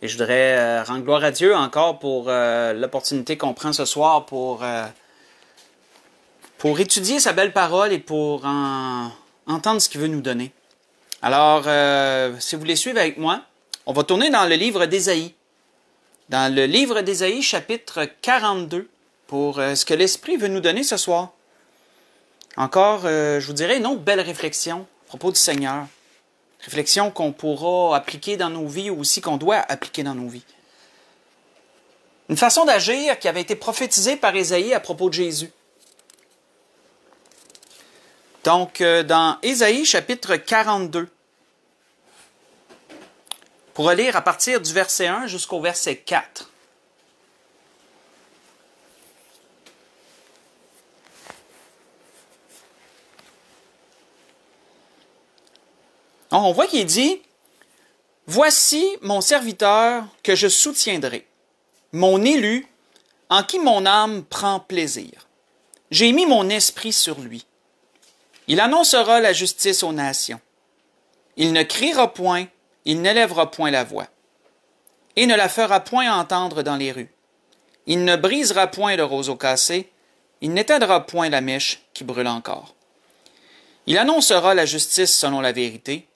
Et je voudrais euh, rendre gloire à Dieu encore pour euh, l'opportunité qu'on prend ce soir pour, euh, pour étudier sa belle parole et pour en- entendre ce qu'il veut nous donner. Alors, si vous voulez suivre avec moi, on va tourner dans le livre d'Ésaïe. Dans le livre d'Ésaïe, chapitre 42, pour ce que l'Esprit veut nous donner ce soir. Encore, je vous dirais, une autre belle réflexion à propos du Seigneur. Réflexion qu'on pourra appliquer dans nos vies ou aussi qu'on doit appliquer dans nos vies. Une façon d'agir qui avait été prophétisée par Ésaïe à propos de Jésus. Donc, euh, dans Ésaïe chapitre 42, pour relire à partir du verset 1 jusqu'au verset 4. On voit qu'il dit Voici mon serviteur que je soutiendrai, mon élu en qui mon âme prend plaisir. J'ai mis mon esprit sur lui. Il annoncera la justice aux nations. Il ne criera point, il n'élèvera point la voix, et ne la fera point entendre dans les rues. Il ne brisera point le roseau cassé, il n'éteindra point la mèche qui brûle encore. Il annoncera la justice selon la vérité,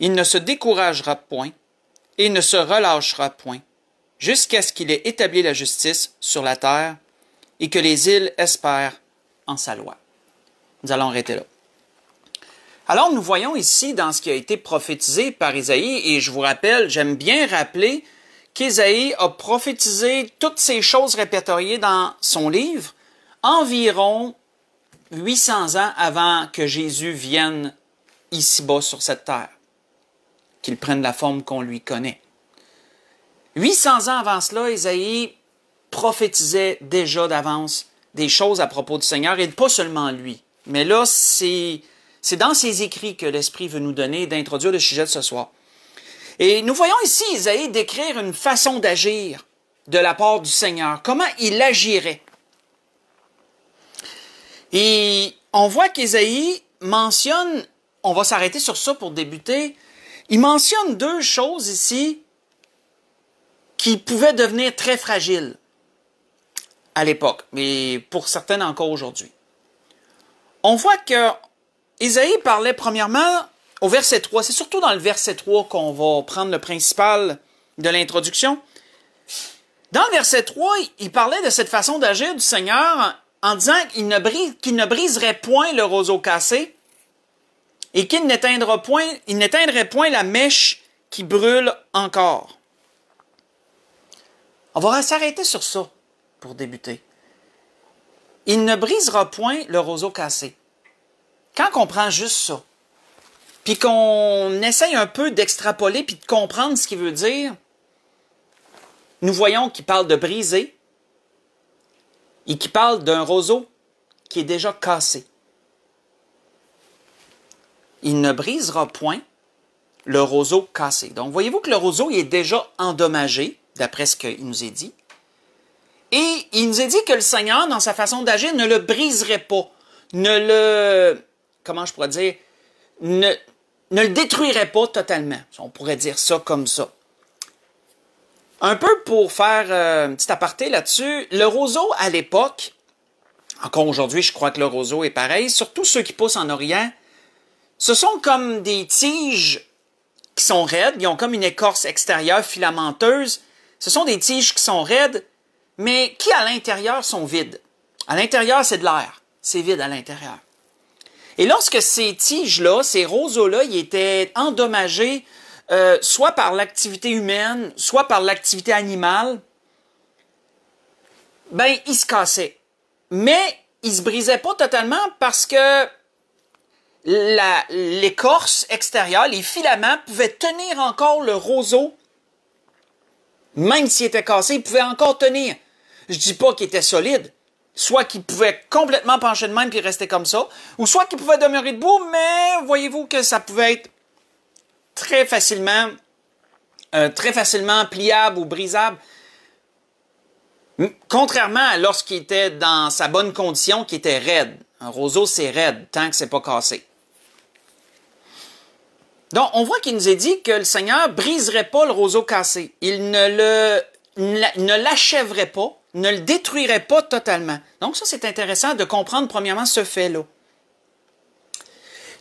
il ne se découragera point et ne se relâchera point, jusqu'à ce qu'il ait établi la justice sur la terre et que les îles espèrent en sa loi. Nous allons arrêter là. Alors nous voyons ici dans ce qui a été prophétisé par Isaïe, et je vous rappelle, j'aime bien rappeler qu'Isaïe a prophétisé toutes ces choses répertoriées dans son livre environ 800 ans avant que Jésus vienne ici-bas sur cette terre qu'il prenne la forme qu'on lui connaît. 800 ans avant cela, Isaïe prophétisait déjà d'avance des choses à propos du Seigneur, et pas seulement lui. Mais là, c'est, dans ses écrits que l'Esprit veut nous donner d'introduire le sujet de ce soir. Et nous voyons ici Isaïe décrire une façon d'agir de la part du Seigneur, comment il agirait. Et on voit qu'Isaïe mentionne, on va s'arrêter sur ça pour débuter, il mentionne deux choses ici qui pouvaient devenir très fragiles à l'époque, mais pour certaines encore aujourd'hui. On voit que Isaïe parlait premièrement au verset 3. C'est surtout dans le verset 3 qu'on va prendre le principal de l'introduction. Dans le verset 3, il parlait de cette façon d'agir du Seigneur en disant qu'il ne, qu'il ne briserait point le roseau cassé et qu'il il n'éteindrait point la mèche qui brûle encore. On va s'arrêter sur ça pour débuter. Il ne brisera point le roseau cassé. Quand on prend juste ça, puis qu'on essaye un peu d'extrapoler puis de comprendre ce qu'il veut dire, nous voyons qu'il parle de briser et qu'il parle d'un roseau qui est déjà cassé. Il ne brisera point le roseau cassé. Donc, voyez-vous que le roseau il est déjà endommagé, d'après ce qu'il nous est dit. Et il nous est dit que le Seigneur, dans sa façon d'agir, ne le briserait pas, ne le, comment je pourrais dire, ne, le détruirait pas totalement. On pourrait dire ça comme ça. Un peu pour faire euh, un petit aparté là-dessus, le roseau à l'époque, encore aujourd'hui, je crois que le roseau est pareil, surtout ceux qui poussent en Orient, ce sont comme des tiges qui sont raides, ils ont comme une écorce extérieure filamenteuse. Ce sont des tiges qui sont raides, mais qui à l'intérieur sont vides. À l'intérieur, c'est de l'air. C'est vide à l'intérieur. Et lorsque ces tiges-là, ces roseaux-là, ils étaient endommagés euh, soit par l'activité humaine, soit par l'activité animale, ben, ils se cassaient. Mais ils se brisaient pas totalement parce que l'écorce extérieure, les filaments pouvaient tenir encore le roseau. Même s'il était cassé, il pouvait encore tenir. Je dis pas qu'il était solide. Soit qu'il pouvait complètement pencher de même puis rester comme ça, ou soit qu'il pouvait demeurer debout, mais voyez-vous que ça pouvait être très facilement, euh, très facilement pliable ou brisable. Contrairement à lorsqu'il était dans sa bonne condition, qui était raide. Un roseau, c'est raide, tant que c'est pas cassé. Donc, on voit qu'il nous est dit que le Seigneur briserait pas le roseau cassé. Il ne l'achèverait pas, ne le détruirait pas totalement. Donc, ça, c'est intéressant de comprendre, premièrement, ce fait-là.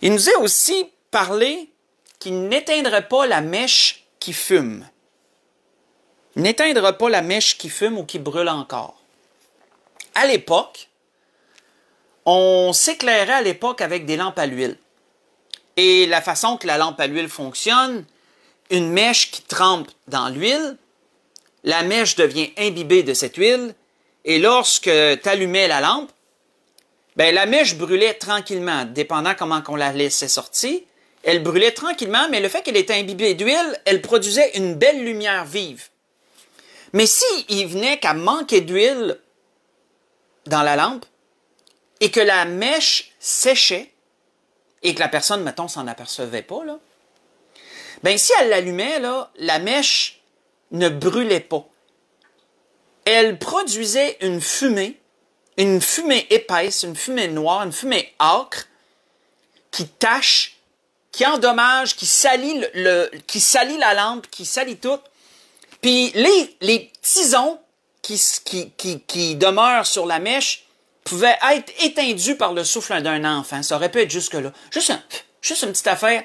Il nous est aussi parlé qu'il n'éteindrait pas la mèche qui fume. N'éteindra pas la mèche qui fume ou qui brûle encore. À l'époque, on s'éclairait à l'époque avec des lampes à l'huile. Et la façon que la lampe à l'huile fonctionne, une mèche qui trempe dans l'huile, la mèche devient imbibée de cette huile, et lorsque tu allumais la lampe, ben, la mèche brûlait tranquillement, dépendant comment on la laissait sortir. Elle brûlait tranquillement, mais le fait qu'elle était imbibée d'huile, elle produisait une belle lumière vive. Mais s'il il venait qu'à manquer d'huile dans la lampe, et que la mèche séchait, et que la personne, mettons, s'en apercevait pas, là, ben si elle l'allumait, là, la mèche ne brûlait pas. Elle produisait une fumée, une fumée épaisse, une fumée noire, une fumée âcre, qui tache, qui endommage, qui salit, la lampe, qui salit tout. Puis les, les tisons qui, qui demeurent sur la mèche pouvait être étendu par le souffle d'un enfant. Ça aurait pu être jusque-là. Juste, un, juste une petite affaire.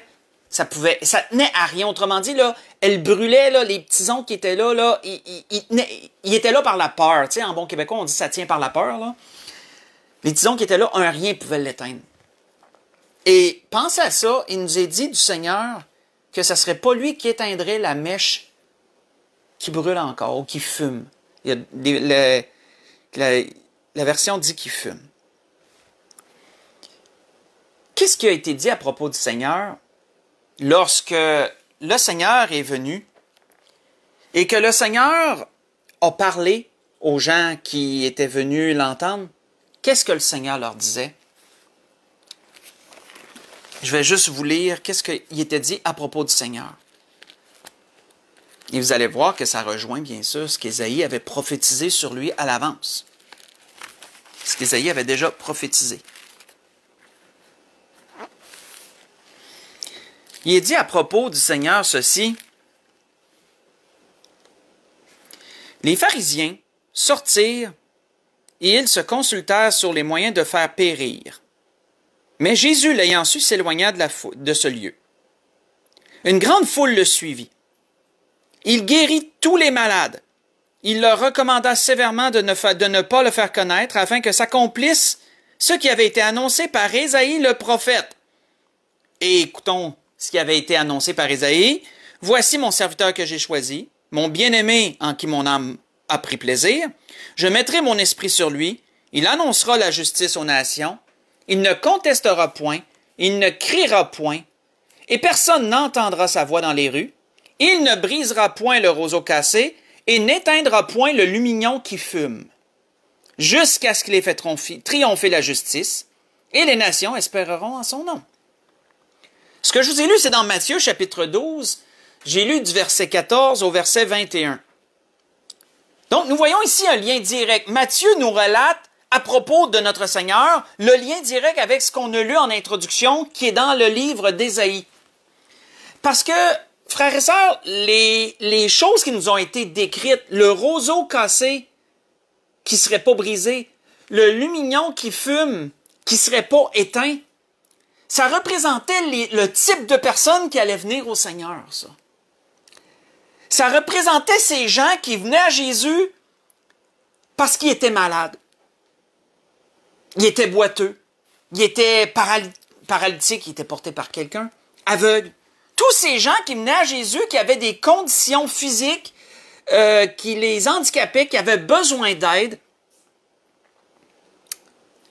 Ça pouvait, ça tenait à rien. Autrement dit, là, elle brûlait, là, les petits qui étaient là, là, ils, étaient là par la peur. Tu sais, en bon québécois, on dit ça tient par la peur, là. Les tisons qui étaient là, un rien pouvait l'éteindre. Et pensez à ça, il nous est dit du Seigneur que ce serait pas lui qui éteindrait la mèche qui brûle encore ou qui fume. Il y a des, la version dit qu'il fume. Qu'est-ce qui a été dit à propos du Seigneur lorsque le Seigneur est venu et que le Seigneur a parlé aux gens qui étaient venus l'entendre? Qu'est-ce que le Seigneur leur disait? Je vais juste vous lire qu'est-ce qu'il était dit à propos du Seigneur. Et vous allez voir que ça rejoint bien sûr ce qu'Ésaïe avait prophétisé sur lui à l'avance ce avait déjà prophétisé. Il est dit à propos du Seigneur ceci. Les pharisiens sortirent et ils se consultèrent sur les moyens de faire périr. Mais Jésus, l'ayant su, s'éloigna de, de ce lieu. Une grande foule le suivit. Il guérit tous les malades il leur recommanda sévèrement de ne, pas le faire connaître afin que s'accomplisse ce qui avait été annoncé par Ésaïe le prophète. Écoutons ce qui avait été annoncé par Ésaïe. Voici mon serviteur que j'ai choisi, mon bien-aimé en qui mon âme a pris plaisir. Je mettrai mon esprit sur lui. Il annoncera la justice aux nations. Il ne contestera point. Il ne criera point. Et personne n'entendra sa voix dans les rues. Il ne brisera point le roseau cassé et n'éteindra point le lumignon qui fume, jusqu'à ce qu'il ait fait triompher la justice, et les nations espéreront en son nom. Ce que je vous ai lu, c'est dans Matthieu chapitre 12. J'ai lu du verset 14 au verset 21. Donc, nous voyons ici un lien direct. Matthieu nous relate à propos de notre Seigneur le lien direct avec ce qu'on a lu en introduction qui est dans le livre d'Ésaïe. Parce que Frères et sœurs, les, choses qui nous ont été décrites, le roseau cassé qui serait pas brisé, le lumignon qui fume, qui serait pas éteint, ça représentait le type de personnes qui allaient venir au Seigneur, ça. Ça représentait ces gens qui venaient à Jésus parce qu'ils étaient malades. Ils étaient boiteux. Ils étaient paralytiques, ils étaient portés par quelqu'un, aveugles tous ces gens qui venaient à Jésus, qui avaient des conditions physiques, euh, qui les handicapaient, qui avaient besoin d'aide,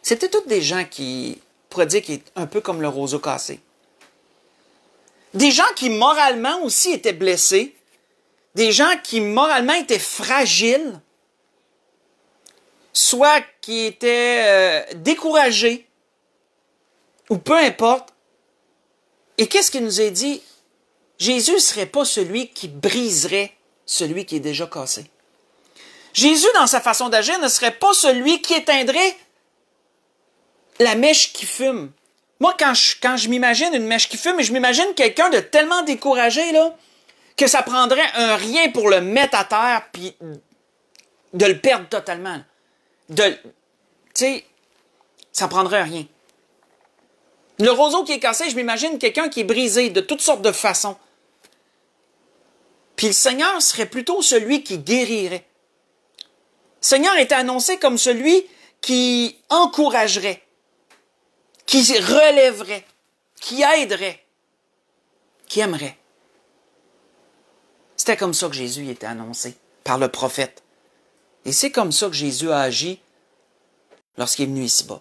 c'était tous des gens qui prodiguent un peu comme le roseau cassé. Des gens qui moralement aussi étaient blessés, des gens qui moralement étaient fragiles, soit qui étaient euh, découragés, ou peu importe. Et qu'est-ce qu'il nous est dit? Jésus ne serait pas celui qui briserait celui qui est déjà cassé. Jésus, dans sa façon d'agir, ne serait pas celui qui éteindrait la mèche qui fume Moi, quand je, quand je m'imagine une mèche qui fume, je m'imagine quelqu'un de tellement découragé, là, que ça prendrait un rien pour le mettre à terre, puis de le perdre totalement. Tu sais, ça prendrait rien. Le roseau qui est cassé, je m'imagine quelqu'un qui est brisé de toutes sortes de façons. Puis le Seigneur serait plutôt celui qui guérirait. Le Seigneur était annoncé comme celui qui encouragerait, qui relèverait, qui aiderait, qui aimerait. C'était comme ça que Jésus était annoncé par le prophète. Et c'est comme ça que Jésus a agi lorsqu'il est venu ici-bas.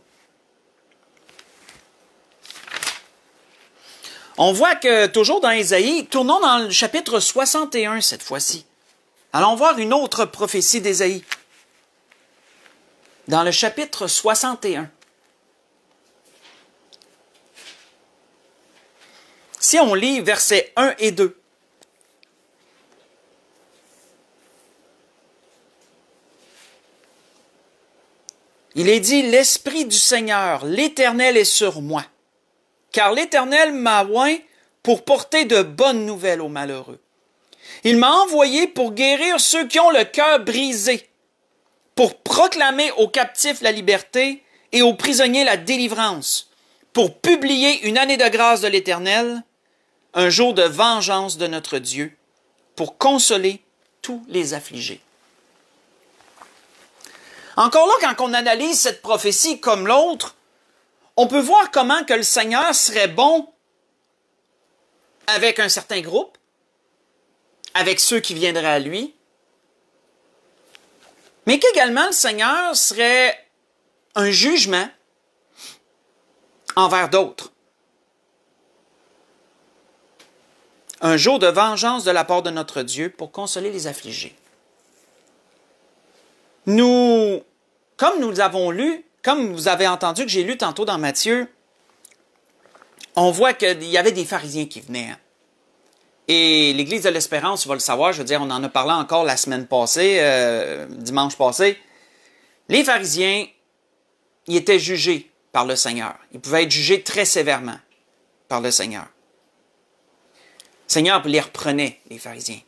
On voit que toujours dans Ésaïe, tournons dans le chapitre 61 cette fois-ci. Allons voir une autre prophétie d'Ésaïe. Dans le chapitre 61. Si on lit versets 1 et 2. Il est dit, L'Esprit du Seigneur, l'Éternel est sur moi car l'Éternel m'a oint pour porter de bonnes nouvelles aux malheureux. Il m'a envoyé pour guérir ceux qui ont le cœur brisé, pour proclamer aux captifs la liberté et aux prisonniers la délivrance, pour publier une année de grâce de l'Éternel, un jour de vengeance de notre Dieu, pour consoler tous les affligés. Encore là, quand on analyse cette prophétie comme l'autre, on peut voir comment que le Seigneur serait bon avec un certain groupe, avec ceux qui viendraient à lui, mais qu'également le Seigneur serait un jugement envers d'autres. Un jour de vengeance de la part de notre Dieu pour consoler les affligés. Nous, comme nous avons lu, comme vous avez entendu que j'ai lu tantôt dans Matthieu, on voit qu'il y avait des pharisiens qui venaient. Hein. Et l'Église de l'Espérance, va le savoir, je veux dire, on en a parlé encore la semaine passée, euh, dimanche passé. Les pharisiens, ils étaient jugés par le Seigneur. Ils pouvaient être jugés très sévèrement par le Seigneur. Le Seigneur les reprenait, les pharisiens.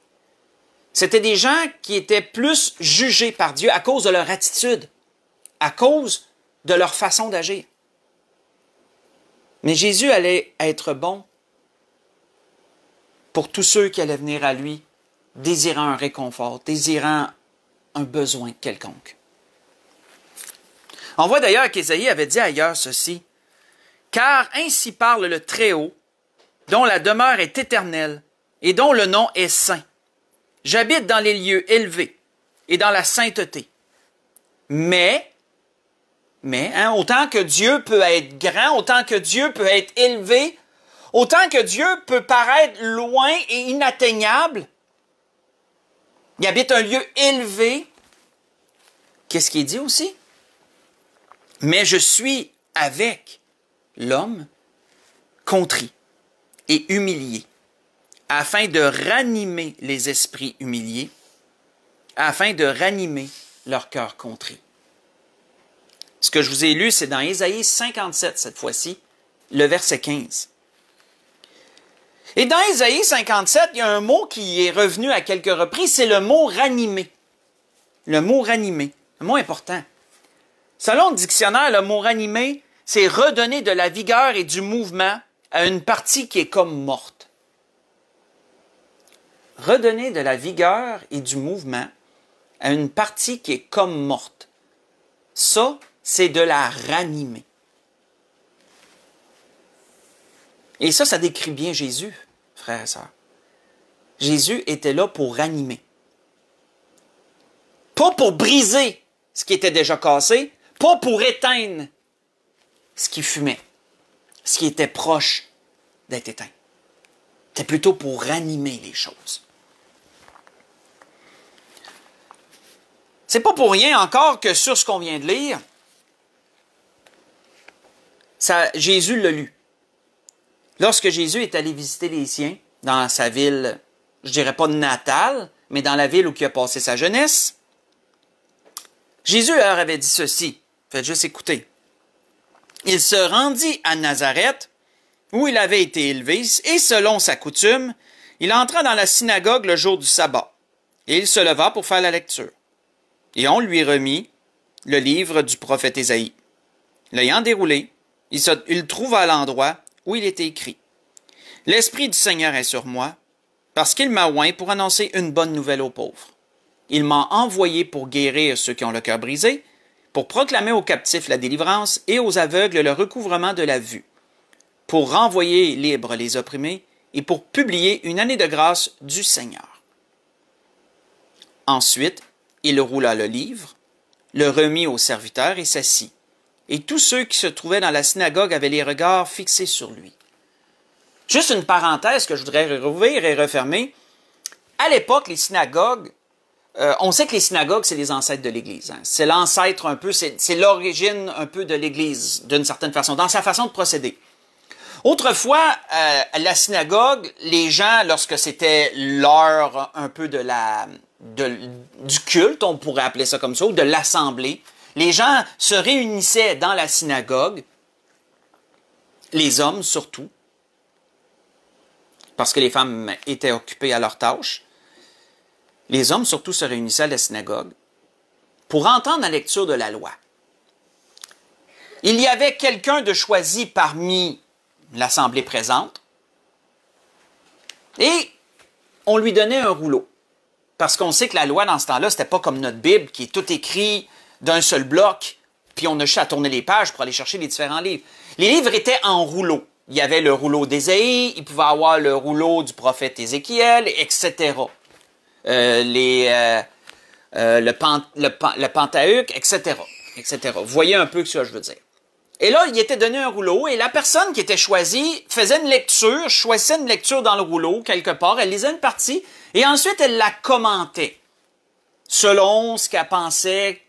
C'était des gens qui étaient plus jugés par Dieu à cause de leur attitude, à cause de leur façon d'agir. Mais Jésus allait être bon pour tous ceux qui allaient venir à lui, désirant un réconfort, désirant un besoin quelconque. On voit d'ailleurs qu'Ésaïe avait dit ailleurs ceci, Car ainsi parle le Très-Haut, dont la demeure est éternelle et dont le nom est saint. J'habite dans les lieux élevés et dans la sainteté. Mais mais hein, autant que Dieu peut être grand, autant que Dieu peut être élevé, autant que Dieu peut paraître loin et inatteignable, il habite un lieu élevé. Qu'est-ce qu'il dit aussi? Mais je suis avec l'homme contrit et humilié, afin de ranimer les esprits humiliés, afin de ranimer leur cœur contrit. Ce que je vous ai lu, c'est dans Ésaïe 57 cette fois-ci, le verset 15. Et dans Ésaïe 57, il y a un mot qui est revenu à quelques reprises, c'est le mot ranimer. Le mot ranimer, un mot important. Selon le dictionnaire, le mot ranimer, c'est redonner de la vigueur et du mouvement à une partie qui est comme morte. Redonner de la vigueur et du mouvement à une partie qui est comme morte. Ça, c'est de la ranimer. Et ça, ça décrit bien Jésus, frères et sœurs. Jésus était là pour ranimer. Pas pour briser ce qui était déjà cassé, pas pour éteindre ce qui fumait, ce qui était proche d'être éteint. C'était plutôt pour ranimer les choses. C'est pas pour rien encore que sur ce qu'on vient de lire, Jésus l'a lu. Lorsque Jésus est allé visiter les siens dans sa ville, je dirais pas natale, mais dans la ville où il a passé sa jeunesse, Jésus leur avait dit ceci. Faites juste écouter. il se rendit à Nazareth, où il avait été élevé, et selon sa coutume, il entra dans la synagogue le jour du sabbat, et il se leva pour faire la lecture. Et on lui remit le livre du prophète Ésaïe. L'ayant déroulé, il, se, l'endroit où il était écrit. L'Esprit du Seigneur est sur moi, parce qu'il m'a oint pour annoncer une bonne nouvelle aux pauvres. Il m'a envoyé pour guérir ceux qui ont le cœur brisé, pour proclamer aux captifs la délivrance et aux aveugles le recouvrement de la vue, pour renvoyer libres les opprimés et pour publier une année de grâce du Seigneur. Ensuite, il roula le livre, le remit au serviteur et s'assit. Et tous ceux qui se trouvaient dans la synagogue avaient les regards fixés sur lui. Juste une parenthèse que je voudrais rouvrir et refermer. À l'époque, les synagogues, euh, on sait que les synagogues, c'est les ancêtres de l'Église. Hein. C'est l'ancêtre un peu, c'est l'origine un peu de l'Église, d'une certaine façon, dans sa façon de procéder. Autrefois, euh, la synagogue, les gens, lorsque c'était l'heure un peu de, du culte, on pourrait appeler ça comme ça, ou de l'assemblée, les gens se réunissaient dans la synagogue, les hommes surtout, parce que les femmes étaient occupées à leurs tâches. Les hommes surtout se réunissaient à la synagogue pour entendre la lecture de la loi. Il y avait quelqu'un de choisi parmi l'assemblée présente, et on lui donnait un rouleau. Parce qu'on sait que la loi, dans ce temps-là, c'était pas comme notre Bible, qui est tout écrit d'un seul bloc, puis on a à tourner les pages pour aller chercher les différents livres. Les livres étaient en rouleau. Il y avait le rouleau d'Ésaïe, il pouvait avoir le rouleau du prophète Ézéchiel, etc. Euh, euh, euh, le, Pentateuque, etc., etc. Vous voyez un peu ce que je veux dire. Et là, il était donné un rouleau et la personne qui était choisie faisait une lecture, choisissait une lecture dans le rouleau quelque part, elle lisait une partie et ensuite elle la commentait selon ce qu'elle pensait,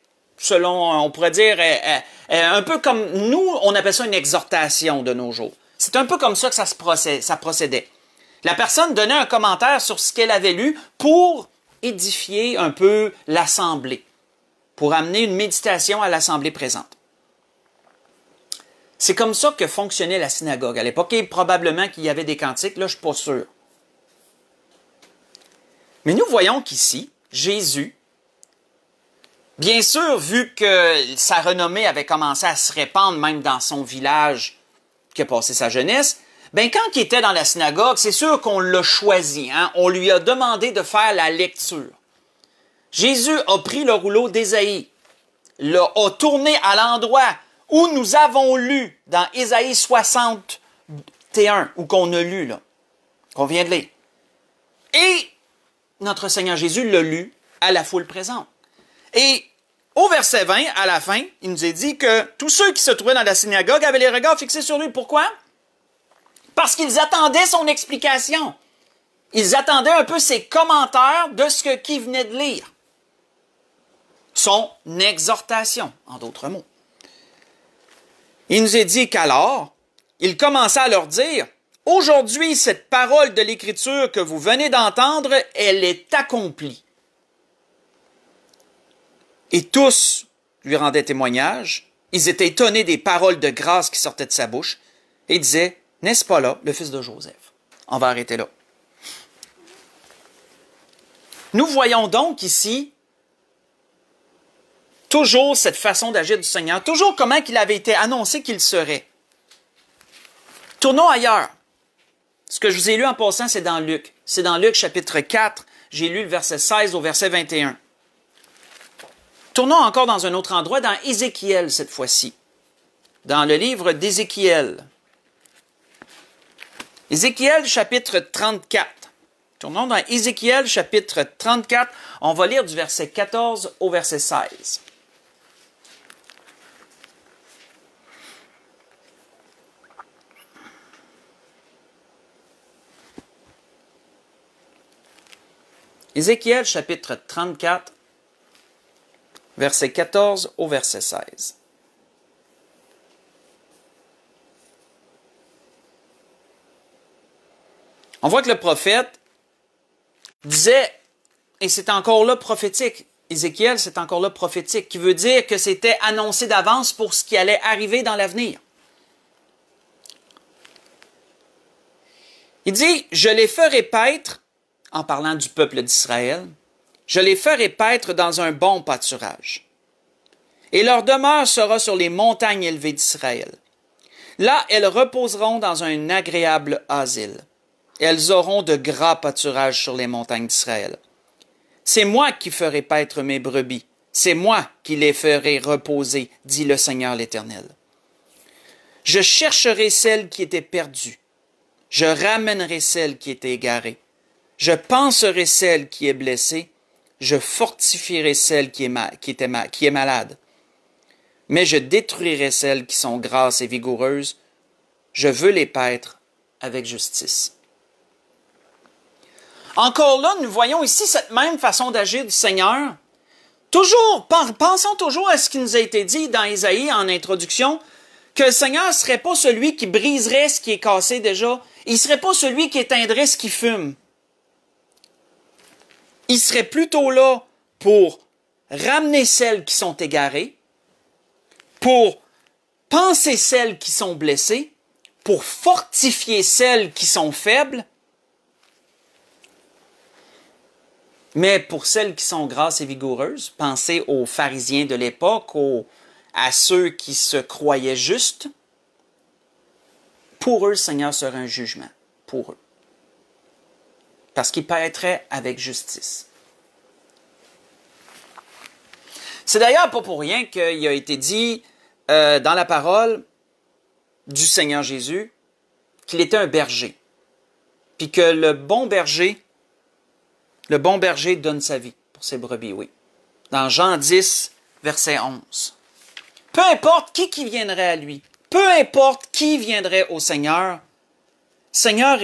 selon, on pourrait dire, un peu comme nous, on appelle ça une exhortation de nos jours. C'est un peu comme ça que ça, se procédait. La personne donnait un commentaire sur ce qu'elle avait lu pour édifier un peu l'assemblée, pour amener une méditation à l'assemblée présente. C'est comme ça que fonctionnait la synagogue à l'époque. Et probablement qu'il y avait des cantiques, là, je ne suis pas sûr. Mais nous voyons qu'ici, Jésus, bien sûr, vu que sa renommée avait commencé à se répandre même dans son village qui a passé sa jeunesse, ben quand il était dans la synagogue, c'est sûr qu'on l'a choisi. Hein? On lui a demandé de faire la lecture. Jésus a pris le rouleau d'Ésaïe, l'a tourné à l'endroit où nous avons lu dans Ésaïe 61, ou qu'on a lu, là, qu'on vient de lire. Et notre Seigneur Jésus l'a lu à la foule présente. Et au verset 20, à la fin, il nous est dit que tous ceux qui se trouvaient dans la synagogue avaient les regards fixés sur lui. Pourquoi? Parce qu'ils attendaient son explication. Ils attendaient un peu ses commentaires de ce qu'il venait de lire. Son exhortation, en d'autres mots. Il nous est dit qu'alors, il commença à leur dire, Aujourd'hui, cette parole de l'Écriture que vous venez d'entendre, elle est accomplie. Et tous lui rendaient témoignage. Ils étaient étonnés des paroles de grâce qui sortaient de sa bouche et disaient, N'est-ce pas là le fils de Joseph? On va arrêter là. Nous voyons donc ici Toujours cette façon d'agir du Seigneur, toujours comment il avait été annoncé qu'il serait. Tournons ailleurs. Ce que je vous ai lu en passant, c'est dans Luc. C'est dans Luc chapitre 4. J'ai lu le verset 16 au verset 21. Tournons encore dans un autre endroit, dans Ézéchiel cette fois-ci. Dans le livre d'Ézéchiel. Ézéchiel chapitre 34. Tournons dans Ézéchiel chapitre 34. On va lire du verset 14 au verset 16. Ézéchiel chapitre 34, versets 14 au verset 16. On voit que le prophète disait, et c'est encore là prophétique, Ézéchiel, c'est encore là prophétique, qui veut dire que c'était annoncé d'avance pour ce qui allait arriver dans l'avenir. Il dit, je les ferai paître, en parlant du peuple d'Israël, je les ferai paître dans un bon pâturage. Et leur demeure sera sur les montagnes élevées d'Israël. Là, elles reposeront dans un agréable asile. Elles auront de gras pâturages sur les montagnes d'Israël. C'est moi qui ferai paître mes brebis. C'est moi qui les ferai reposer, dit le Seigneur l'Éternel. Je chercherai celle qui était perdue. Je ramènerai celle qui était égarée. Je penserai celle qui est blessée. Je fortifierai celle qui est, malade. Mais je détruirai celles qui sont grasses et vigoureuses. Je veux les paître avec justice. Encore là, nous voyons ici cette même façon d'agir du Seigneur. Toujours, pensons toujours à ce qui nous a été dit dans Isaïe en introduction, que le Seigneur ne serait pas celui qui briserait ce qui est cassé déjà, il ne serait pas celui qui éteindrait ce qui fume. Il serait plutôt là pour ramener celles qui sont égarées, pour penser celles qui sont blessées, pour fortifier celles qui sont faibles, Mais pour celles qui sont grasses et vigoureuses, pensez aux pharisiens de l'époque, à ceux qui se croyaient justes. Pour eux, le Seigneur serait un jugement. Pour eux. Parce qu'il paraîtrait avec justice. C'est d'ailleurs pas pour rien qu'il a été dit euh, dans la parole du Seigneur Jésus qu'il était un berger. Puis que le bon berger le bon berger donne sa vie pour ses brebis, oui. Dans Jean 10, verset 11. Peu importe qui qui viendrait à lui, peu importe qui viendrait au Seigneur, Seigneur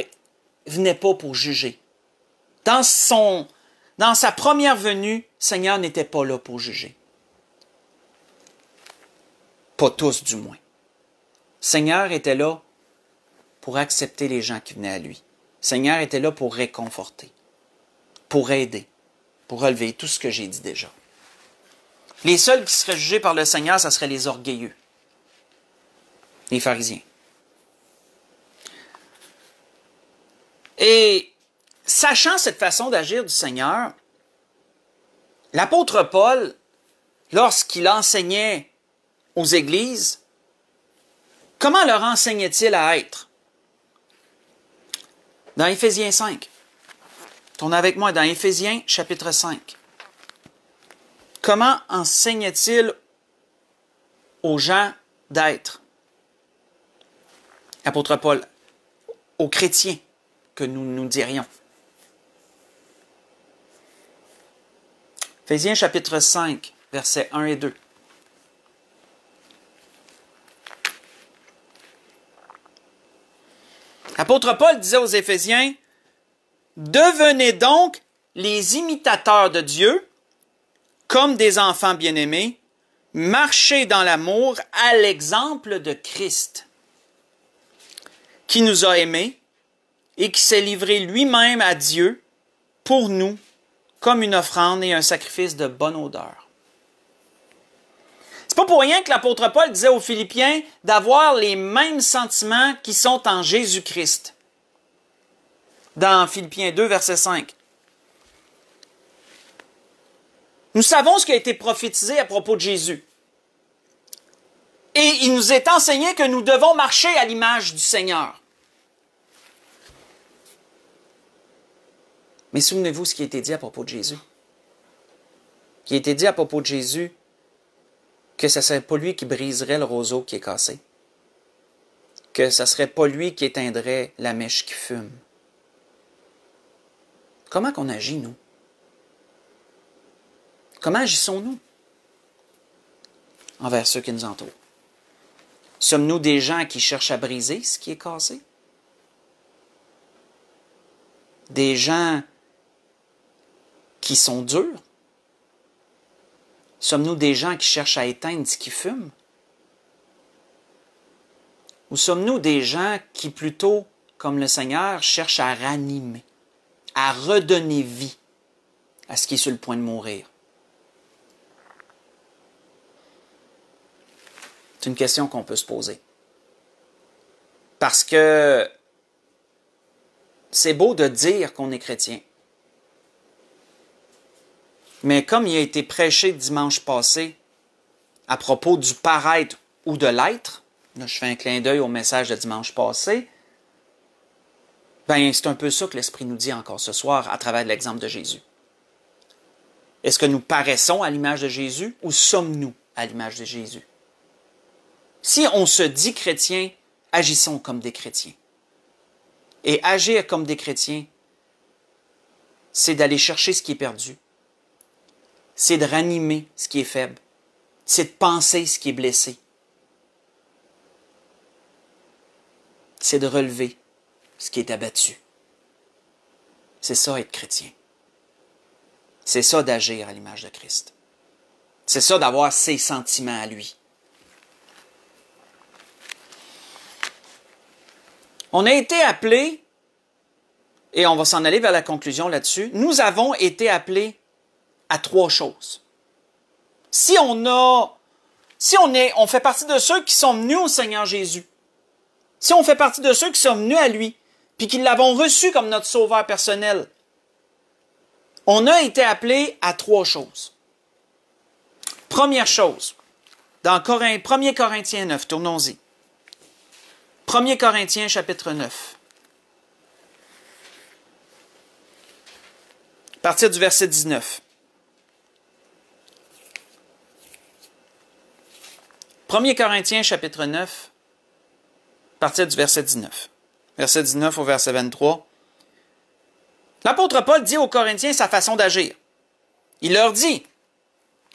venait pas pour juger. Dans sa première venue, Seigneur n'était pas là pour juger. Pas tous du moins. Seigneur était là pour accepter les gens qui venaient à lui. Seigneur était là pour réconforter pour aider, pour relever tout ce que j'ai dit déjà. Les seuls qui seraient jugés par le Seigneur, ce seraient les orgueilleux, les pharisiens. Et sachant cette façon d'agir du Seigneur, l'apôtre Paul, lorsqu'il enseignait aux églises, comment leur enseignait-il à être? Dans Éphésiens 5. Tournez avec moi dans Éphésiens chapitre 5. Comment enseignait-il aux gens d'être? Apôtre Paul, aux chrétiens que nous nous dirions. Éphésiens chapitre 5, versets 1 et 2. Apôtre Paul disait aux Éphésiens, Devenez donc les imitateurs de Dieu, comme des enfants bien-aimés, marchez dans l'amour à l'exemple de Christ, qui nous a aimés et qui s'est livré lui-même à Dieu pour nous comme une offrande et un sacrifice de bonne odeur. C'est pas pour rien que l'apôtre Paul disait aux Philippiens d'avoir les mêmes sentiments qui sont en Jésus-Christ dans Philippiens 2, verset 5. Nous savons ce qui a été prophétisé à propos de Jésus. Et il nous est enseigné que nous devons marcher à l'image du Seigneur. Mais souvenez-vous ce qui a été dit à propos de Jésus. Qui a été dit à propos de Jésus que ce ne serait pas lui qui briserait le roseau qui est cassé. Que ce ne serait pas lui qui éteindrait la mèche qui fume. Comment qu'on agit, nous? Comment agissons-nous envers ceux qui nous entourent? Sommes-nous des gens qui cherchent à briser ce qui est cassé? Des gens qui sont durs? Sommes-nous des gens qui cherchent à éteindre ce qui fume? Ou sommes-nous des gens qui plutôt, comme le Seigneur, cherchent à ranimer? à redonner vie à ce qui est sur le point de mourir? C'est une question qu'on peut se poser. Parce que c'est beau de dire qu'on est chrétien. Mais comme il a été prêché dimanche passé à propos du paraître ou de l'être, je fais un clin d'œil au message de dimanche passé, ben c'est un peu ça que l'Esprit nous dit encore ce soir à travers l'exemple de Jésus. Est-ce que nous paraissons à l'image de Jésus ou sommes-nous à l'image de Jésus? Si on se dit chrétien, agissons comme des chrétiens. Et agir comme des chrétiens, c'est d'aller chercher ce qui est perdu. C'est de ranimer ce qui est faible. C'est de penser ce qui est blessé. C'est de relever ce qui est abattu. C'est ça être chrétien. C'est ça d'agir à l'image de Christ. C'est ça d'avoir ses sentiments à lui. On a été appelés, et on va s'en aller vers la conclusion là-dessus, nous avons été appelés à trois choses. Si on a, si on est, on fait partie de ceux qui sont venus au Seigneur Jésus, si on fait partie de ceux qui sont venus à lui, puis qui l'avons reçu comme notre sauveur personnel, on a été appelés à trois choses. Première chose, dans 1 Corinthiens 9, tournons-y. 1 Corinthiens chapitre 9. À partir du verset 19. 1 Corinthiens chapitre 9, à partir du verset 19. Verset 19 au verset 23. L'apôtre Paul dit aux Corinthiens sa façon d'agir. Il leur dit,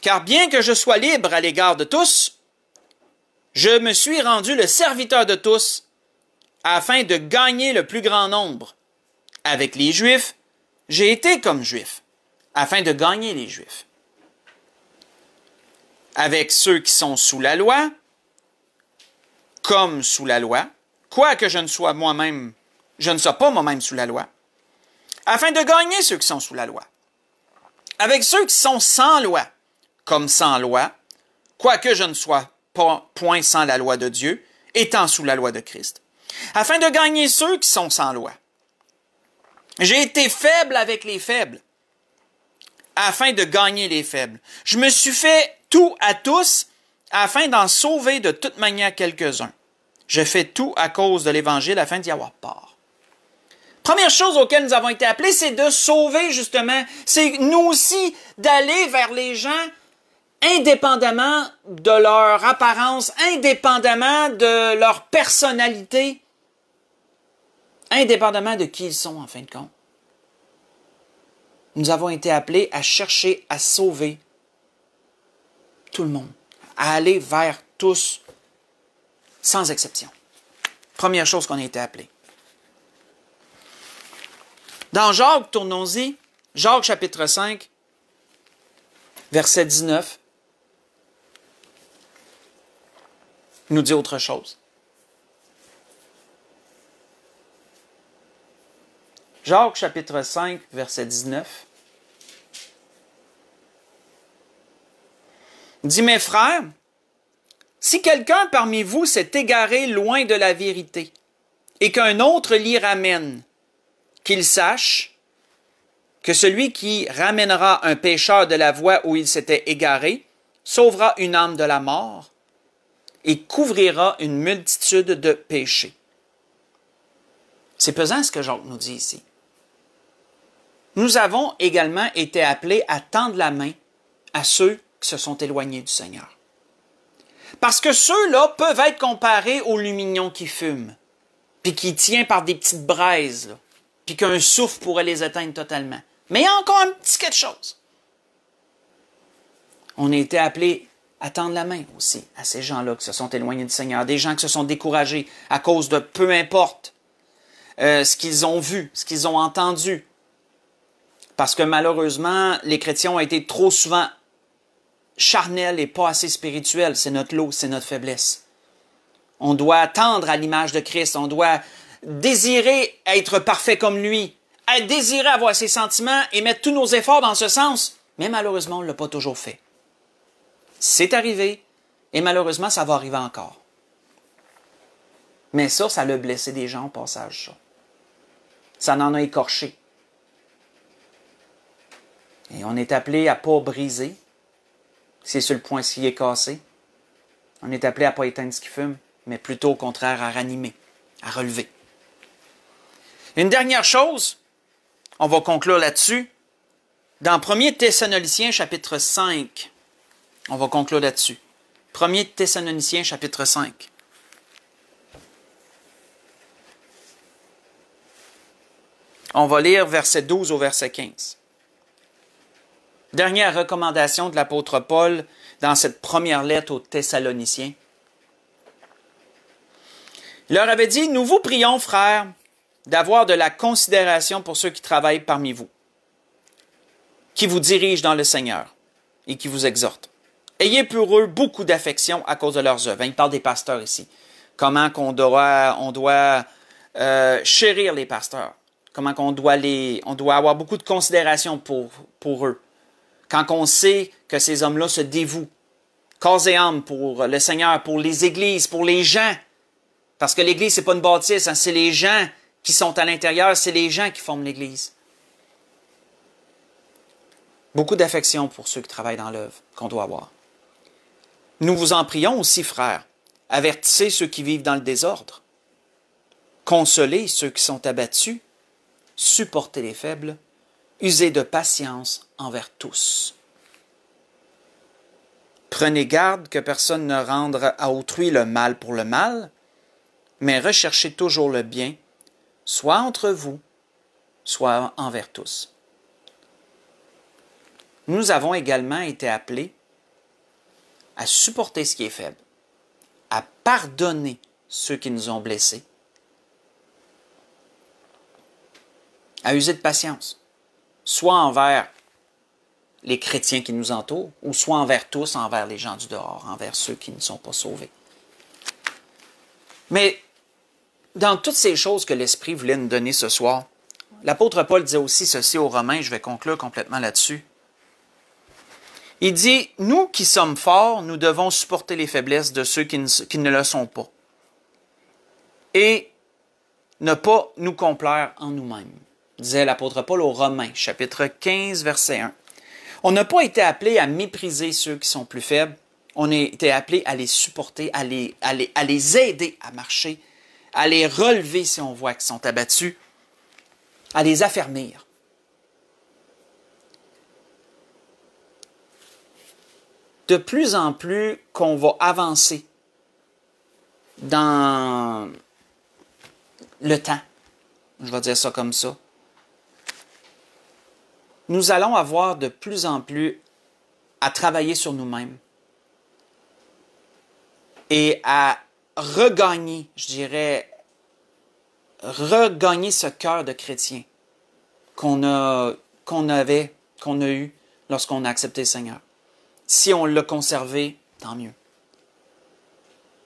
Car bien que je sois libre à l'égard de tous, je me suis rendu le serviteur de tous afin de gagner le plus grand nombre. Avec les Juifs, j'ai été comme Juif, afin de gagner les Juifs. Avec ceux qui sont sous la loi, comme sous la loi, quoique je ne sois moi-même, je ne sois pas moi-même sous la loi, afin de gagner ceux qui sont sous la loi. Avec ceux qui sont sans loi, comme sans loi, quoique je ne sois pas point sans la loi de Dieu, étant sous la loi de Christ, afin de gagner ceux qui sont sans loi. J'ai été faible avec les faibles, afin de gagner les faibles. Je me suis fait tout à tous, afin d'en sauver de toute manière quelques-uns. Je fais tout à cause de l'Évangile, afin d'y avoir part. Première chose auquel nous avons été appelés, c'est de sauver justement, c'est nous aussi d'aller vers les gens indépendamment de leur apparence, indépendamment de leur personnalité, indépendamment de qui ils sont en fin de compte. Nous avons été appelés à chercher à sauver tout le monde, à aller vers tous, sans exception. Première chose qu'on a été appelés. Dans Jacques, tournons-y, Jacques chapitre 5, verset 19, nous dit autre chose. Jacques chapitre 5, verset 19. Dit, mes frères, si quelqu'un parmi vous s'est égaré loin de la vérité et qu'un autre l'y ramène, qu'il sache que celui qui ramènera un pécheur de la voie où il s'était égaré sauvera une âme de la mort et couvrira une multitude de péchés. C'est pesant ce que Jacques nous dit ici. Nous avons également été appelés à tendre la main à ceux se sont éloignés du Seigneur. Parce que ceux-là peuvent être comparés au lumignon qui fume, puis qui tient par des petites braises, puis qu'un souffle pourrait les éteindre totalement. Mais il y a encore un petit quelque chose. On a été appelés à tendre la main aussi à ces gens-là qui se sont éloignés du Seigneur, des gens qui se sont découragés à cause de peu importe euh, ce qu'ils ont vu, ce qu'ils ont entendu. Parce que malheureusement, les chrétiens ont été trop souvent charnels et pas assez spirituels. C'est notre lot, c'est notre faiblesse. On doit tendre à l'image de Christ, on doit désirer être parfait comme lui, désirer avoir ses sentiments et mettre tous nos efforts dans ce sens. Mais malheureusement, on ne l'a pas toujours fait. C'est arrivé et malheureusement, ça va arriver encore. Mais ça, ça l'a blessé des gens au passage, ça. Ça en a écorché. Et on est appelé à pas briser. C'est sur le point s'il est cassé. On est appelé à pas éteindre ce qui fume, mais plutôt au contraire à ranimer, à relever. Une dernière chose, on va conclure là-dessus. Dans 1 Thessaloniciens chapitre 5, on va conclure là-dessus. 1 Thessaloniciens chapitre 5. On va lire verset 12 au verset 15. Dernière recommandation de l'apôtre Paul dans cette première lettre aux Thessaloniciens. Il leur avait dit, nous vous prions, frères, d'avoir de la considération pour ceux qui travaillent parmi vous, qui vous dirigent dans le Seigneur et qui vous exhortent. Ayez pour eux beaucoup d'affection à cause de leurs œuvres. Il parle des pasteurs ici. Comment qu'on doit, on doit euh, chérir les pasteurs. Comment qu'on doit on doit avoir beaucoup de considération pour eux. Quand on sait que ces hommes-là se dévouent, corps et âme pour le Seigneur, pour les églises, pour les gens. Parce que l'église, c'est pas une bâtisse, hein, c'est les gens qui sont à l'intérieur, c'est les gens qui forment l'Église. Beaucoup d'affection pour ceux qui travaillent dans l'œuvre qu'on doit avoir. Nous vous en prions aussi, frères, avertissez ceux qui vivent dans le désordre, consolez ceux qui sont abattus, supportez les faibles, usez de patience envers tous. Prenez garde que personne ne rende à autrui le mal pour le mal, mais recherchez toujours le bien soit entre vous, soit envers tous. Nous avons également été appelés à supporter ce qui est faible, à pardonner ceux qui nous ont blessés, à user de patience, soit envers les chrétiens qui nous entourent, ou soit envers tous, envers les gens du dehors, envers ceux qui ne sont pas sauvés. Mais dans toutes ces choses que l'Esprit voulait nous donner ce soir, l'apôtre Paul disait aussi ceci aux Romains, je vais conclure complètement là-dessus. Il dit, nous qui sommes forts, nous devons supporter les faiblesses de ceux qui ne, le sont pas. Et ne pas nous complaire en nous-mêmes, disait l'apôtre Paul aux Romains, chapitre 15, verset 1. On n'a pas été appelé à mépriser ceux qui sont plus faibles, on a été appelé à les supporter, à les, à les aider à marcher à les relever si on voit qu'ils sont abattus, à les affermir. De plus en plus qu'on va avancer dans le temps, je vais dire ça comme ça, nous allons avoir de plus en plus à travailler sur nous-mêmes et à regagner, je dirais, regagner ce cœur de chrétien qu'on a, avait, qu'on a eu lorsqu'on a accepté le Seigneur. Si on l'a conservé, tant mieux.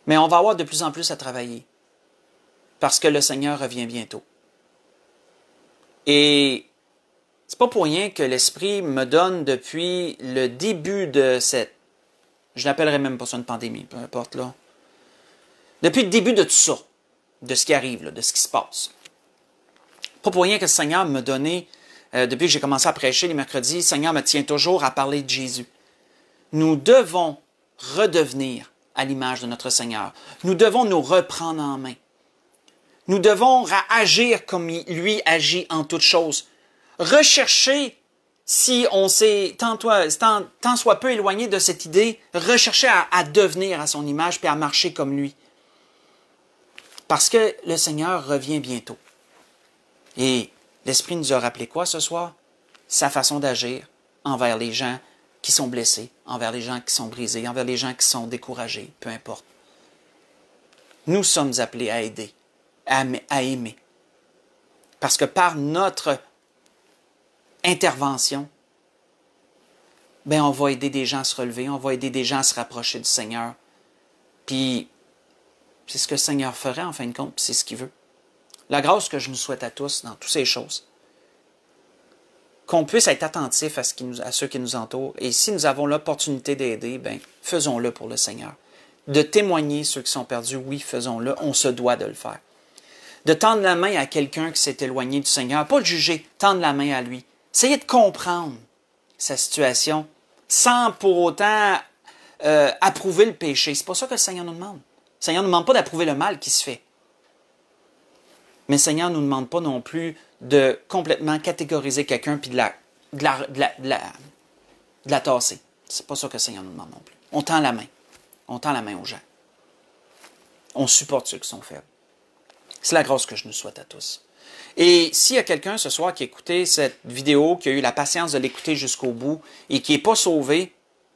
Mais on va avoir de plus en plus à travailler parce que le Seigneur revient bientôt. Et c'est pas pour rien que l'Esprit me donne depuis le début de cette, je n'appellerai même pas ça une pandémie, peu importe là, depuis le début de tout ça, de ce qui arrive, de ce qui se passe. Pas pour rien que le Seigneur me donnait, euh, depuis que j'ai commencé à prêcher les mercredis, le Seigneur me tient toujours à parler de Jésus. Nous devons redevenir à l'image de notre Seigneur. Nous devons nous reprendre en main. Nous devons agir comme lui agit en toutes choses. Rechercher, si on s'est tant, soit peu éloigné de cette idée, rechercher à, à devenir à son image puis à marcher comme lui. Parce que le Seigneur revient bientôt. Et l'Esprit nous a rappelé quoi ce soir? Sa façon d'agir envers les gens qui sont blessés, envers les gens qui sont brisés, envers les gens qui sont découragés, peu importe. Nous sommes appelés à aider, à, aimer. Parce que par notre intervention, ben on va aider des gens à se relever, on va aider des gens à se rapprocher du Seigneur. Puis c'est ce que le Seigneur ferait en fin de compte, c'est ce qu'il veut. La grâce que je nous souhaite à tous dans toutes ces choses. Qu'on puisse être attentif à, ceux qui nous entourent. Et si nous avons l'opportunité d'aider, ben, faisons-le pour le Seigneur. De témoigner ceux qui sont perdus, oui, faisons-le. On se doit de le faire. de tendre la main à quelqu'un qui s'est éloigné du Seigneur, pas le juger, tendre la main à lui. Essayez de comprendre sa situation sans pour autant euh, approuver le péché. C'est pas ça que le Seigneur nous demande. Le Seigneur ne nous demande pas d'approuver le mal qui se fait. Mais le Seigneur ne nous demande pas non plus de complètement catégoriser quelqu'un puis de la, de la, de. C'est pas ça que le Seigneur nous demande non plus. On tend la main. On tend la main aux gens. On supporte ceux qui sont faibles. C'est la grâce que je nous souhaite à tous. Et s'il y a quelqu'un ce soir qui a écouté cette vidéo, qui a eu la patience de l'écouter jusqu'au bout et qui n'est pas sauvé,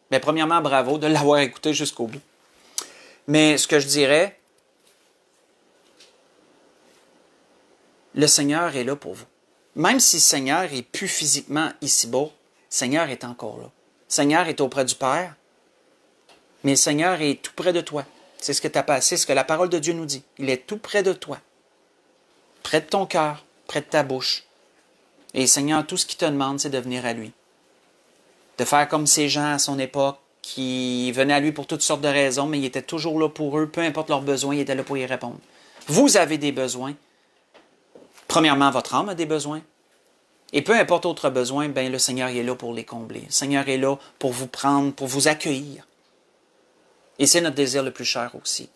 bien, premièrement, bravo de l'avoir écouté jusqu'au bout. Mais ce que je dirais, le Seigneur est là pour vous. Même si le Seigneur est plus physiquement ici-bas, le Seigneur est encore là. Le Seigneur est auprès du Père, mais le Seigneur est tout près de toi. C'est ce que tu as passé, ce que la parole de Dieu nous dit. Il est tout près de toi, près de ton cœur, près de ta bouche. Et Seigneur, tout ce qu'il te demande, c'est de venir à lui. De faire comme ces gens à son époque qui venaient à lui pour toutes sortes de raisons, mais il était toujours là pour eux, peu importe leurs besoins, il était là pour y répondre. Vous avez des besoins. Premièrement, votre âme a des besoins. Et peu importe autre besoin, ben le Seigneur est là pour les combler. Le Seigneur est là pour vous prendre, pour vous accueillir. Et c'est notre désir le plus cher aussi.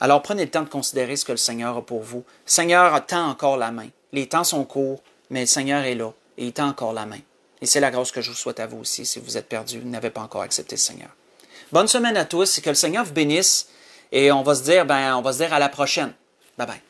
Alors prenez le temps de considérer ce que le Seigneur a pour vous. Le Seigneur tend encore la main. Les temps sont courts, mais le Seigneur est là et il tend encore la main. Et c'est la grâce que je vous souhaite à vous aussi si vous êtes perdu, vous n'avez pas encore accepté le Seigneur. Bonne semaine à tous et que le Seigneur vous bénisse. Et on va se dire, ben, on va se dire à la prochaine. Bye bye.